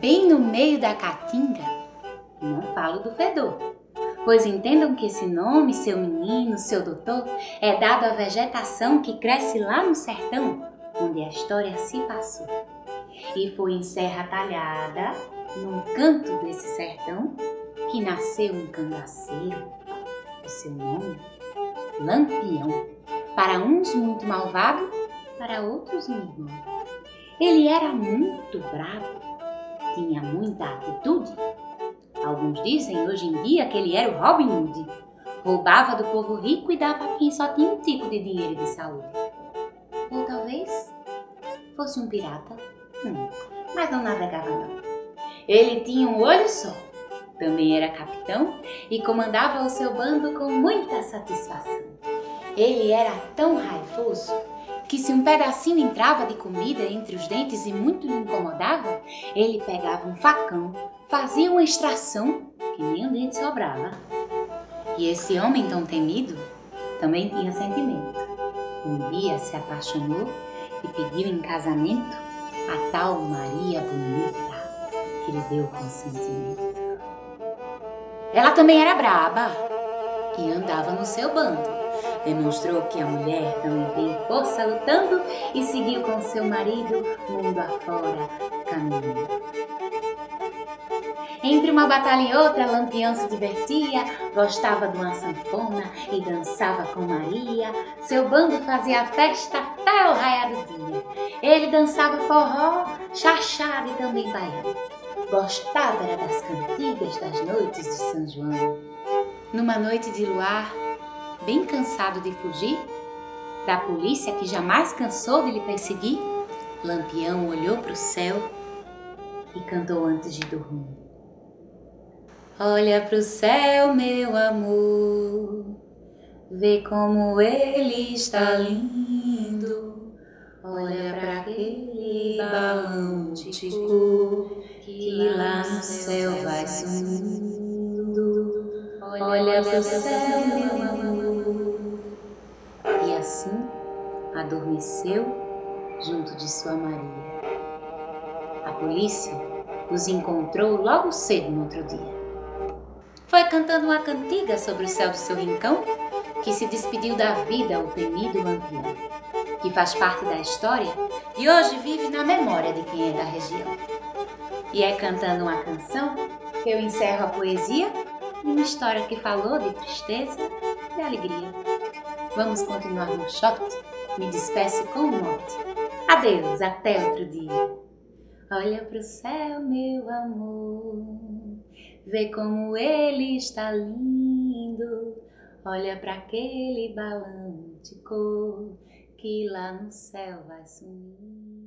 bem no meio da caatinga. Não falo do fedor, pois entendam que esse nome, seu menino, seu doutor, é dado à vegetação que cresce lá no sertão, onde a história se passou. E foi em Serra Talhada, num canto desse sertão, que nasceu um cangaceiro. O seu nome, Lampião. Para uns muito malvado, para outros um irmão. Ele era muito bravo, tinha muita atitude. Alguns dizem hoje em dia que ele era o Robin Hood. Roubava do povo rico e dava a quem só tinha um tipo de dinheiro e de saúde. Ou talvez fosse um pirata. Hum, mas não navegava não. Ele tinha um olho só. Também era capitão e comandava o seu bando com muita satisfação. Ele era tão raivoso que se um pedacinho entrava de comida entre os dentes e muito lhe incomodava, ele pegava um facão, fazia uma extração que nem um dente sobrava. E esse homem tão temido também tinha sentimento. Um dia se apaixonou e pediu em casamento a tal Maria Bonita, que lhe deu consentimento. Ela também era braba e andava no seu bando Demonstrou que a mulher também tem força lutando e seguiu com seu marido mundo afora caminhando. Entre uma batalha e outra, Lampião se divertia, gostava de uma sanfona e dançava com Maria. Seu bando fazia festa até o raiar do dia. Ele dançava forró, chachada e também baião. Gostava era das cantigas das noites de São João. Numa noite de luar, bem cansado de fugir da polícia que jamais cansou de lhe perseguir, Lampião olhou para o céu e cantou antes de dormir. Olha para o céu, meu amor, vê como ele está lindo. Olha para aquele balão de que lá no céu vai sumindo. Olha para o céu, meu amor assim adormeceu junto de sua Maria. A polícia os encontrou logo cedo no outro dia. Foi cantando uma cantiga sobre o céu do seu rincão que se despediu da vida o temido Lampião, que faz parte da história e hoje vive na memória de quem é da região. E é cantando uma canção que eu encerro a poesia de uma história que falou de tristeza e alegria. Vamos continuar no shot? Me despeço com um mote. Adeus, até outro dia. Olha pro céu, meu amor, vê como ele está lindo. Olha para aquele balão de cor que lá no céu vai sumir.